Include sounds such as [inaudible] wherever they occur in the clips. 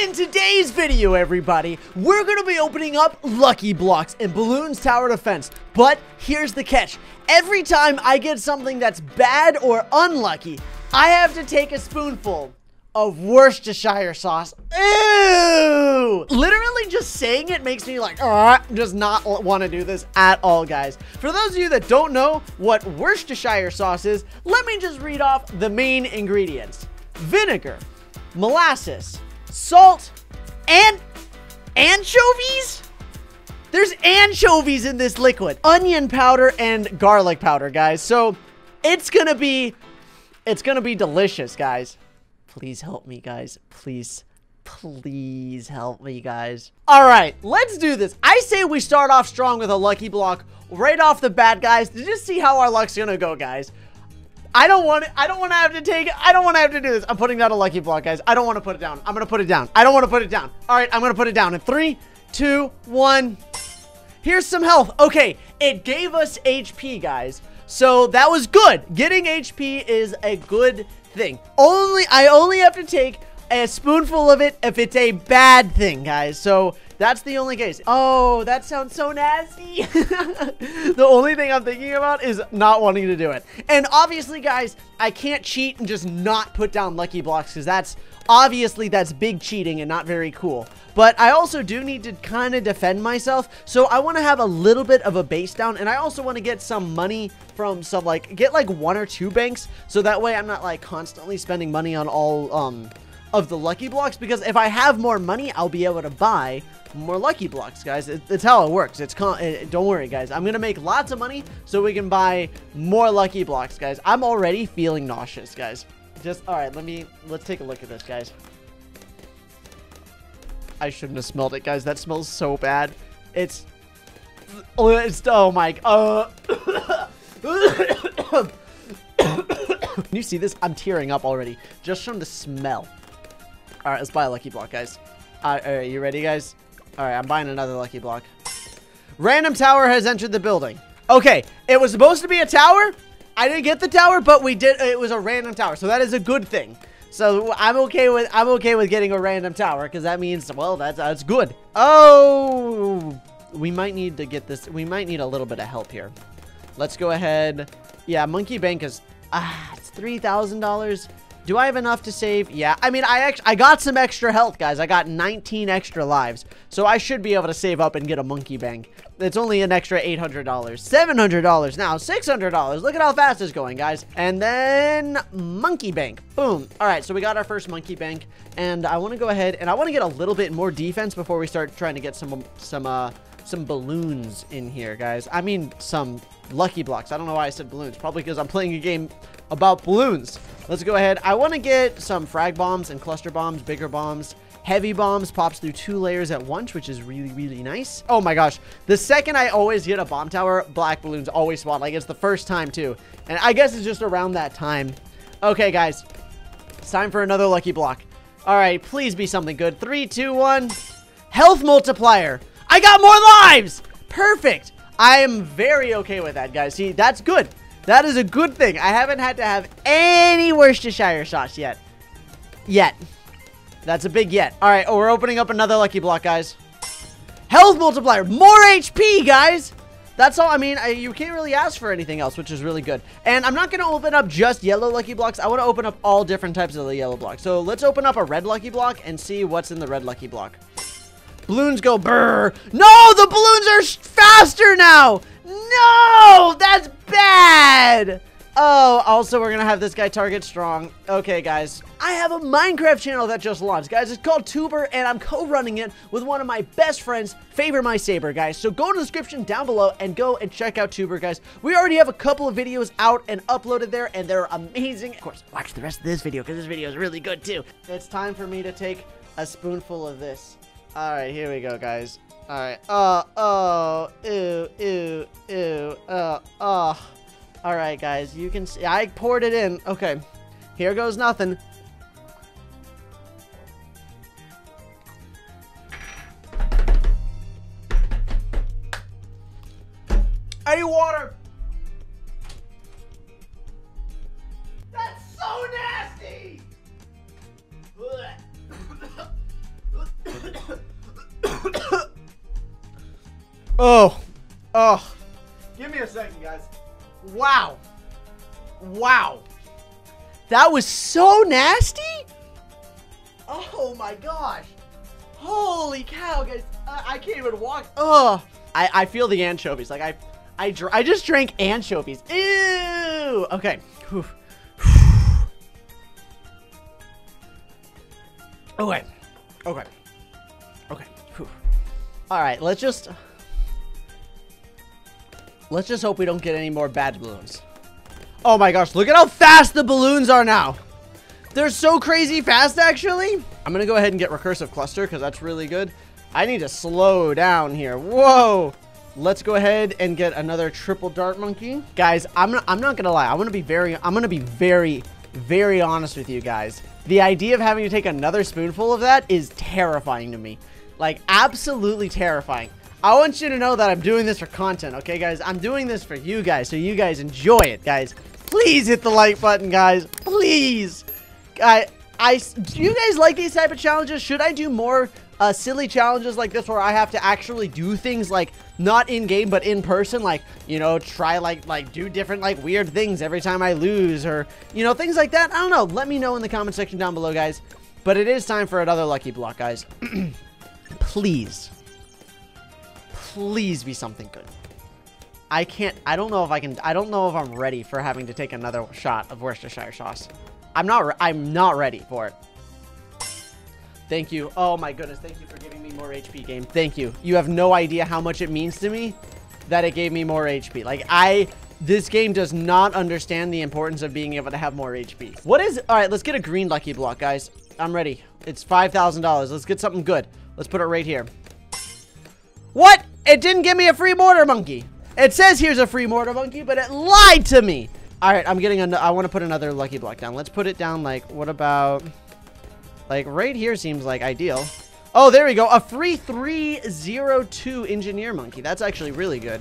In today's video, everybody, we're going to be opening up Lucky Blocks in Bloons Tower Defense. But here's the catch. Every time I get something that's bad or unlucky, I have to take a spoonful of Worcestershire sauce. Ew! Literally just saying it makes me like, uh, just not want to do this at all, guys. For those of you that don't know what Worcestershire sauce is, let me just read off the main ingredients. Vinegar, molasses, salt, and anchovies? There's anchovies in this liquid. Onion powder and garlic powder, guys. So it's gonna be, it's gonna be delicious, guys. Please help me, guys. Please. Please help me, guys. All right, let's do this. I say we start off strong with a lucky block right off the bat, guys, to just see how our luck's gonna go, guys. I don't want it. I don't want to have to take it. I don't want to have to do this. I'm putting down a lucky block, guys. I don't want to put it down. I'm going to put it down. I don't want to put it down. All right, I'm going to put it down in three, two, one. Here's some health. Okay, it gave us HP, guys. So that was good. Getting HP is a good thing. Only I only have to take a spoonful of it if it's a bad thing, guys. So that's the only case. Oh, that sounds so nasty. [laughs] the only thing I'm thinking about is not wanting to do it. And obviously, guys, I can't cheat and just not put down lucky blocks because that's obviously that's big cheating and not very cool. But I also do need to kind of defend myself. So I want to have a little bit of a base down. And I also want to get some money from some like, get like one or two banks. So that way I'm not like constantly spending money on all, um, of the lucky blocks because if I have more money, I'll be able to buy more lucky blocks, guys. It, it's how it works. It's con it, don't worry, guys. I'm gonna make lots of money so we can buy more lucky blocks, guys. I'm already feeling nauseous, guys. Just all right. Let me let's take a look at this, guys. I shouldn't have smelled it, guys. That smells so bad. It's oh, it's oh my uh. Can you see this? I'm tearing up already just from the smell. All right, let's buy a lucky block, guys. all right, you ready, guys? All right, I'm buying another lucky block. Random tower has entered the building. Okay, it was supposed to be a tower. I didn't get the tower, but we did. It was a random tower, so that is a good thing. So I'm okay with I'm okay with getting a random tower because that means well that's that's good. Oh, we might need to get this. We might need a little bit of help here. Let's go ahead. Yeah, Monkey Bank is ah, it's three thousand dollars. Do I have enough to save? Yeah. I mean, I I got some extra health, guys. I got 19 extra lives. So I should be able to save up and get a monkey bank. It's only an extra $800. $700 now. $600. Look at how fast it's going, guys. And then monkey bank. Boom. All right, so we got our first monkey bank. And I want to go ahead and I want to get a little bit more defense before we start trying to get some, some, uh, some balloons in here, guys. I mean, some lucky blocks. I don't know why I said balloons. Probably because I'm playing a game about balloons. Let's go ahead. I want to get some frag bombs and cluster bombs, bigger bombs. Heavy bombs pops through two layers at once, which is really, really nice. Oh my gosh. The second I always get a bomb tower, black balloons always spawn. Like, it's the first time, too. And I guess it's just around that time. Okay, guys. It's time for another lucky block. All right, please be something good. Three, two, one. Health multiplier. I got more lives. Perfect. I am very okay with that, guys. See, that's good. That is a good thing. I haven't had to have any Worcestershire sauce yet. Yet. That's a big yet. All right, oh, we're opening up another lucky block, guys. Health multiplier. More HP, guys. That's all. I mean, I, you can't really ask for anything else, which is really good. And I'm not going to open up just yellow lucky blocks. I want to open up all different types of the yellow blocks. So let's open up a red lucky block and see what's in the red lucky block. Balloons go brr. No, the balloons are faster now. No, that's bad. Oh, also, we're going to have this guy target strong. Okay, guys. I have a Minecraft channel that just launched, guys. It's called Tewbre, and I'm co-running it with one of my best friends, Favor My Saber, guys. So go to the description down below and go and check out Tewbre, guys. We already have a couple of videos out and uploaded there, and they're amazing. Of course, watch the rest of this video, because this video is really good, too. It's time for me to take a spoonful of this. All right, here we go, guys. All right. Oh, oh, ew, ew, ew, uh, oh. All right, guys, you can see. I poured it in. Okay, here goes nothing. Wow. That was so nasty. Oh my gosh. Holy cow, guys. I, I can't even walk. Ugh. I, I feel the anchovies. Like, I I, dr I just drank anchovies. Ew. Okay. Whew. Okay. Okay. Okay. Whew. All right. Let's just... Let's just hope we don't get any more bad balloons. Oh my gosh. Look at how fast the balloons are now. They're so crazy fast, actually. I'm going to go ahead and get Recursive Cluster because that's really good. I need to slow down here. Whoa. Let's go ahead and get another triple dart monkey. Guys, I'm, not, I'm not going to lie. I'm going to be very, I'm going to be very, very honest with you guys. The idea of having to take another spoonful of that is terrifying to me. Like, absolutely terrifying. I want you to know that I'm doing this for content, okay, guys? I'm doing this for you guys, so you guys enjoy it, guys. Please hit the like button, guys. Please. I, I, do you guys like these type of challenges? Should I do more uh, silly challenges like this where I have to actually do things like not in game but in person? Like you know try like like do different like weird things every time I lose or you know things like that? I don't know. Let me know in the comment section down below guys. But it is time for another lucky block guys. [clears throat] Please. Please be something good I can't I don't know if I can I don't know if I'm ready for having to take another shot of Worcestershire sauce I'm not I'm not ready for it Thank you. Oh my goodness. Thank you for giving me more HP game. Thank you. You have no idea how much it means to me that it gave me more HP. Like I, this game does not understand the importance of being able to have more HP. What is, all right, let's get a green lucky block, guys. I'm ready. It's $5,000. Let's get something good. Let's put it right here. What? It didn't give me a free mortar monkey. It says here's a free mortar monkey, but it lied to me. All right, I'm getting, a, I want to put another lucky block down. Let's put it down like, what about... Like, right here seems like ideal. Oh, there we go. A free 302 engineer monkey. That's actually really good.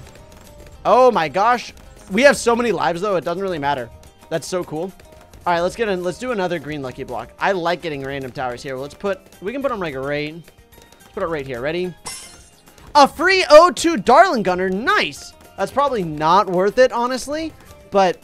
Oh my gosh. We have so many lives, though. It doesn't really matter. That's so cool. All right, let's get in. Let's do another green lucky block. I like getting random towers here. Let's put, we can put them like right, let's put it right here. Ready? A free O2 Dartling Gunner. Nice. That's probably not worth it, honestly. But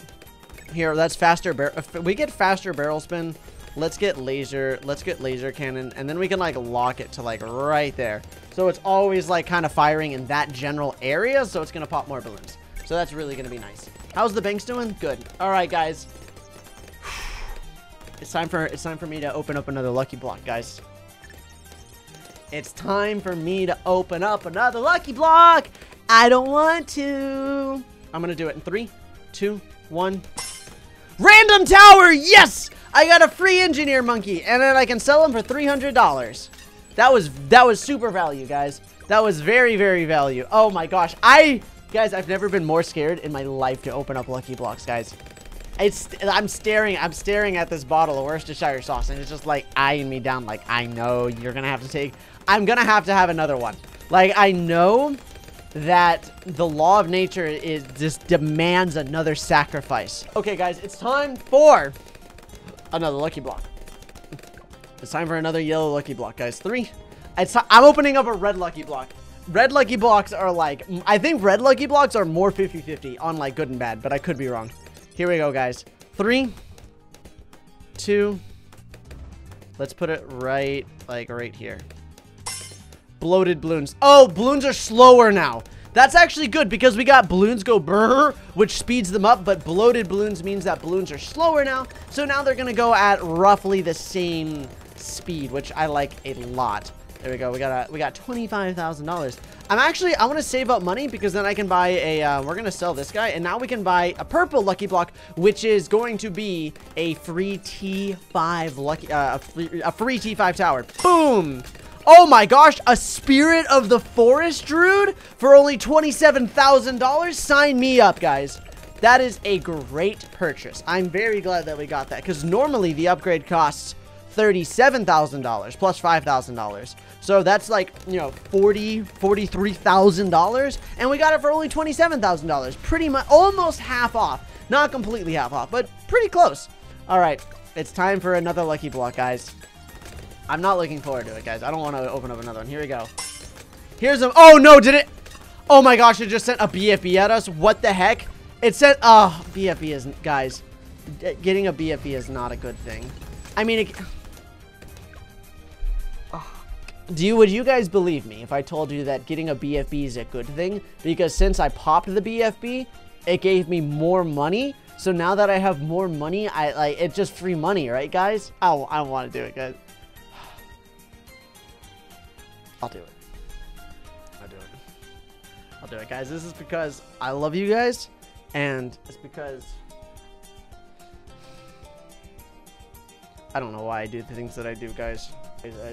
here, that's faster. If we get faster barrel spin, Let's get laser. Let's get laser cannon. And then we can like lock it to like right there. So it's always like kind of firing in that general area. So it's going to pop more balloons. So that's really going to be nice. How's the banks doing? Good. All right, guys. [sighs] It's time for it's time for me to open up another lucky block, guys. It's time for me to open up another lucky block. I don't want to. I'm to do it in three, two, one. Random tower. Yes. I got a free engineer monkey, and then I can sell him for $300. That was, that was super value, guys. That was very, very value. Oh my gosh. I, guys, I've never been more scared in my life to open up Lucky Blocks, guys. It's, I'm staring, I'm staring at this bottle of Worcestershire sauce, and it's just like eyeing me down like, I know you're gonna have to take, I'm gonna have to have another one. Like, I know that the law of nature is just demands another sacrifice. Okay, guys, it's time for another lucky block. It's time for another yellow lucky block, guys. Three. It's I'm opening up a red lucky block. Red lucky blocks are like, I think red lucky blocks are more 50-50 on like good and bad, but I could be wrong. Here we go, guys. Three, two, let's put it right, like right here. Bloated balloons. Oh, balloons are slower now. That's actually good because we got balloons go brrr, which speeds them up, but bloated balloons means that balloons are slower now. So now they're going to go at roughly the same speed, which I like a lot. There we go. We got a, we got $25,000. I'm actually, I want to save up money because then I can buy a, uh, we're going to sell this guy. And now we can buy a purple lucky block, which is going to be a free T5 lucky, uh, a free, a free T5 tower. Boom. Oh my gosh, a Spirit of the Forest Druid for only $27,000? Sign me up, guys. That is a great purchase. I'm very glad that we got that because normally the upgrade costs $37,000 plus $5,000. So that's like, you know, $40, $43,000 and we got it for only $27,000. Pretty much, almost half off. Not completely half off, but pretty close. All right, it's time for another lucky block, guys. I'm not looking forward to it, guys. I don't want to open up another one. Here we go. Here's a... Oh, no, did it... Oh my gosh, it just sent a BFB at us. What the heck? It said, oh, uh, BFB isn't, guys, getting a BFB is not a good thing. I mean, it, [sighs] do you, would you guys believe me if I told you that getting a BFB is a good thing? Because since I popped the BFB, it gave me more money. So now that I have more money, I like, it's just free money, right, guys? I I don't want to do it, guys. I'll do it. I'll do it, I'll do it, guys. This is because I love you guys, and it's because I don't know why I do the things that I do, guys.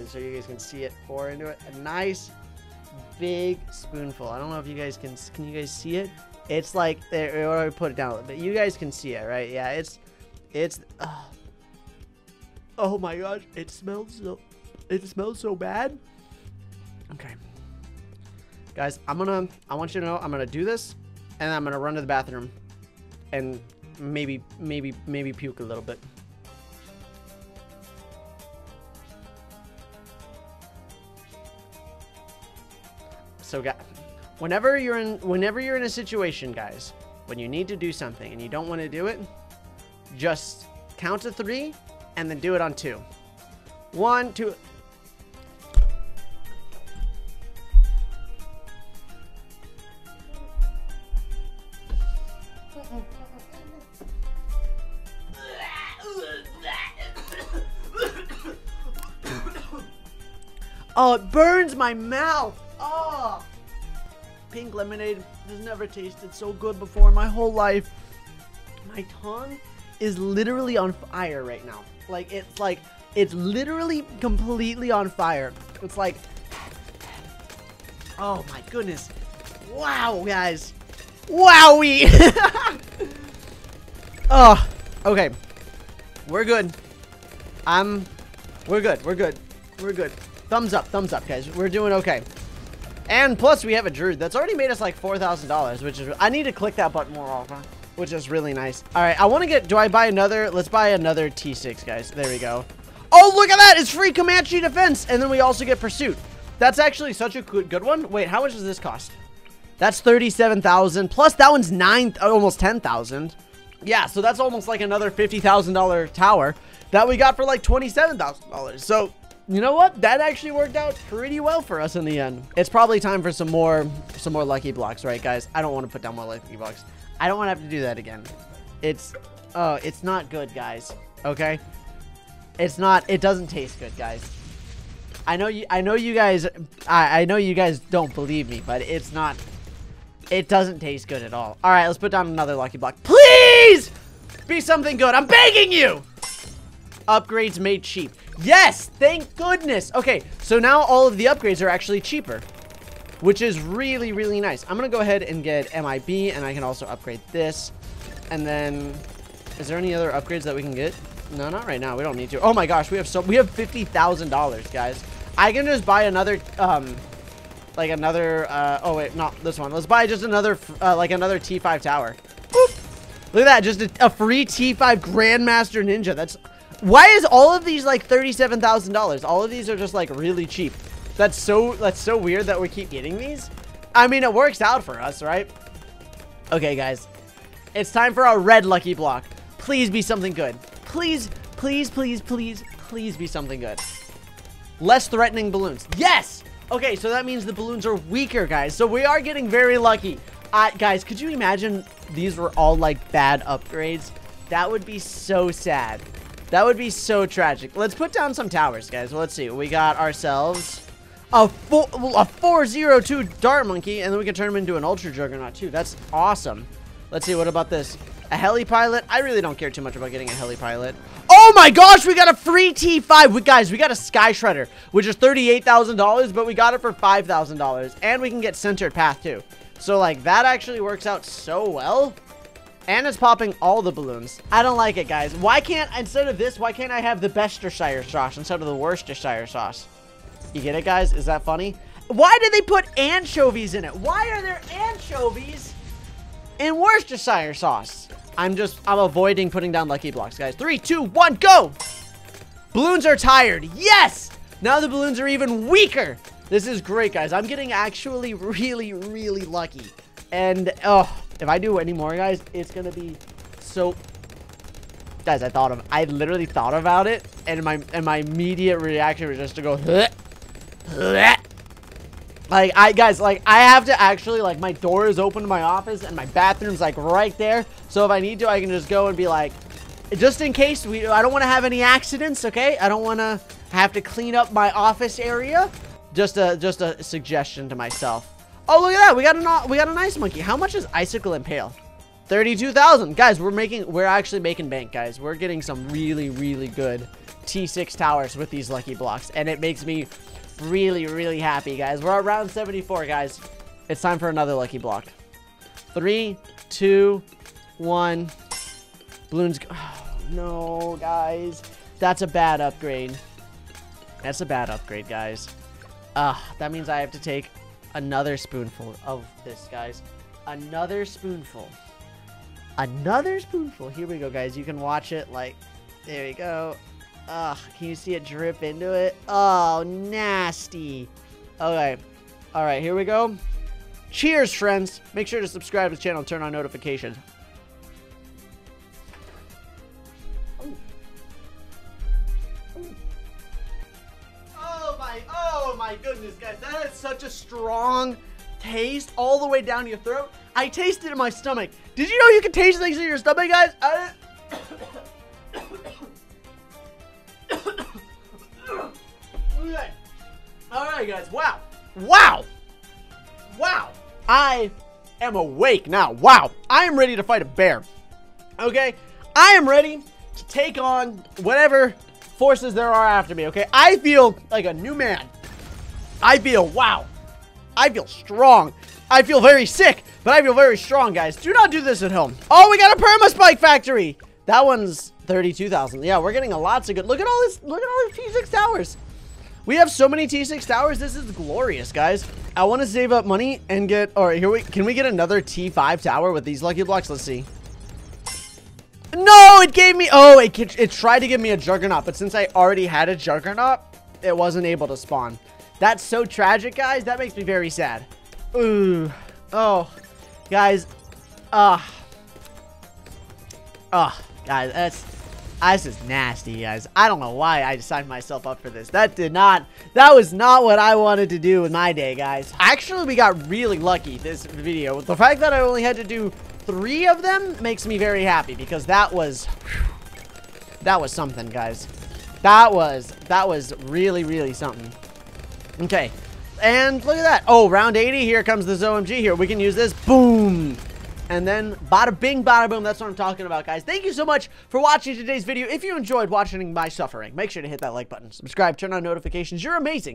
So you guys can see it. Pour into it. A nice, big spoonful. I don't know if you guys can. Can you guys see it? It's like there. Or put it down, but you guys can see it, right? Yeah. It's, it's. Uh, oh my gosh! It smells so. It smells so bad. Okay. Guys, I'm gonna, I want you to know, I'm gonna do this, and I'm gonna run to the bathroom, and maybe, maybe, maybe puke a little bit. So, guys, whenever you're in, whenever you're in a situation, guys, when you need to do something and you don't want to do it, just count to three, and then do it on two. One, two. Oh, it burns my mouth. Oh. Pink lemonade has never tasted so good before in my whole life. My tongue is literally on fire right now. Like, it's like, it's literally completely on fire. It's like, oh my goodness. Wow, guys. Wowie. [laughs] oh, okay. We're good. I'm, we're good. We're good. We're good. Thumbs up, thumbs up, guys. We're doing okay. And plus, we have a druid that's already made us like $4,000, which is... I need to click that button more often, which is really nice. All right, I want to get... Do I buy another? Let's buy another T6, guys. There we go. Oh, look at that! It's free Comanche defense, and then we also get pursuit. That's actually such a good, one. Wait, how much does this cost? That's 37,000 plus that one's nine, uh, almost 10,000. Yeah, so that's almost like another $50,000 tower that we got for like $27,000. So you know what? That actually worked out pretty well for us in the end. It's probably time for some more some more lucky blocks, right, guys? I don't want to put down more lucky blocks. I don't want to have to do that again. It's, oh, it's not good, guys. Okay? It's not, it doesn't taste good, guys. I know you, I know you guys, I, I know you guys don't believe me, but it's not, it doesn't taste good at all. All right, let's put down another lucky block. Please be something good. I'm begging you. Upgrades made cheap. Yes, thank goodness. Okay, so now all of the upgrades are actually cheaper, which is really, really nice. I'm going to go ahead and get MIB, and I can also upgrade this. And then, is there any other upgrades that we can get? No, not right now. We don't need to. Oh my gosh, we have so we have $50,000, guys. I can just buy another, um, like another, uh, oh wait, not this one. Let's buy just another, uh, like another T5 tower. Look at that, just a, a free T5 Grandmaster Ninja. That's why is all of these like $37,000? All of these are just like really cheap. That's so that's so weird that we keep getting these. I mean, it works out for us, right? Okay, guys. It's time for our red lucky block. Please be something good. Please, please, please, please, please be something good. Less threatening balloons. Yes! Okay, so that means the balloons are weaker, guys. So we are getting very lucky. Uh, guys, could you imagine these were all like bad upgrades? That would be so sad. That would be so tragic. Let's put down some towers, guys. let's see. We got ourselves a, four, a 402 Dart Monkey, and then we can turn him into an Ultra Juggernaut, too. That's awesome. Let's see. What about this? A heli pilot? I really don't care too much about getting a heli pilot. Oh my gosh, we got a free T5. We, guys, we got a Sky Shredder, which is $38,000, but we got it for $5,000. And we can get Centered Path, too. So, like, that actually works out so well. And it's popping all the balloons. I don't like it, guys. Why can't, instead of this, why can't I have the best Bestershire sauce instead of the Worcestershire sauce? You get it, guys? Is that funny? Why did they put anchovies in it? Why are there anchovies in Worcestershire sauce? I'm just, I'm avoiding putting down lucky blocks, guys. Three, two, one, go! Balloons are tired. Yes! Now the balloons are even weaker. This is great, guys. I'm getting actually [laughs] really, really lucky. And, oh, if I do any more, guys, it's going to be so... Guys, I thought of... I literally thought about it, and my and my immediate reaction was just to go... Like, I, guys, like, I have to actually, like, my door is open to my office, and my bathroom's, like, right there. So if I need to, I can just go and be like, just in case we, I don't want to have any accidents, okay? I don't want to have to clean up my office area. Just a, just a suggestion to myself. Oh, look at that. We got a, we got a nice monkey. How much is Icicle Impale? 32,000. Guys, we're making, we're actually making bank, guys. We're getting some really, really good T6 towers with these lucky blocks. And it makes me really, really happy, guys. We're around 74, guys. It's time for another lucky block. Three, two, one. Balloons. Oh, [sighs] no, guys. That's a bad upgrade. That's a bad upgrade, guys. Ah, uh, that means I have to take another spoonful of this, guys. Another spoonful. Another spoonful. Here we go, guys. You can watch it like, there we go. Ugh, can you see it drip into it? Oh, nasty. Okay. All right, here we go. Cheers, friends. Make sure to subscribe to the channel and turn on notifications. Such a strong taste all the way down your throat. I tasted it in my stomach. Did you know you can taste things in your stomach, guys? I [coughs] All right, guys. Wow. Wow. Wow. I am awake now. Wow. I am ready to fight a bear. Okay? I am ready to take on whatever forces there are after me, okay? I feel like a new man. I feel, wow. I feel strong. I feel very sick, but I feel very strong, guys. Do not do this at home. Oh, we got a perma spike factory. That one's 32,000. Yeah, we're getting a lots of good. Look at all this. Look at all these T6 towers. We have so many T6 towers. This is glorious, guys. I want to save up money and get... All right, here we... Can we get another T5 tower with these lucky blocks? Let's see. No, it gave me... Oh, it, it tried to give me a Juggernaut, but since I already had a Juggernaut, it wasn't able to spawn. That's so tragic, guys. That makes me very sad. Ooh. Oh. Guys. Ah. Uh, ah. guys, that's... This is nasty, guys. I don't know why I signed myself up for this. That did not, that was not what I wanted to do with my day, guys. Actually, we got really lucky this video. The fact that I only had to do three of them makes me very happy because that was, that was something, guys. That was, that was really, really something. Okay. And look at that. Oh, round 80. Here comes this OMG here. We can use this. Boom. And then bada bing, bada boom. That's what I'm talking about, guys. Thank you so much for watching today's video. If you enjoyed watching my suffering, make sure to hit that like button, subscribe, turn on notifications. You're amazing.